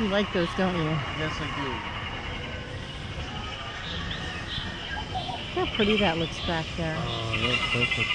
You like those, don't you? Yes, I Look how pretty that looks back there. Oh, that's perfect.